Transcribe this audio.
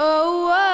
Oh, oh,